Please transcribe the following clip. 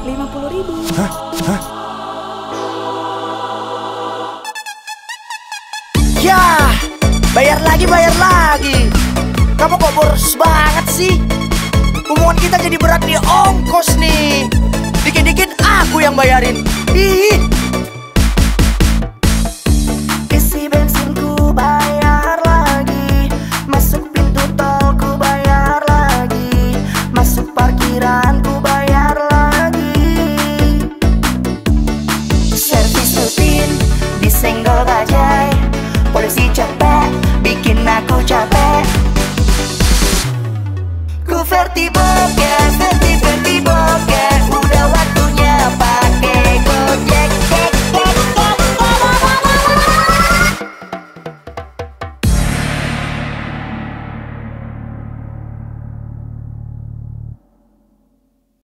50 ribu. Hah? Hah? Ya, bayar lagi, bayar lagi. Kamu kok boros banget sih? Hubungan kita jadi berat nih ongkos nih. Dikit-dikit aku yang bayarin. Ih, ti porque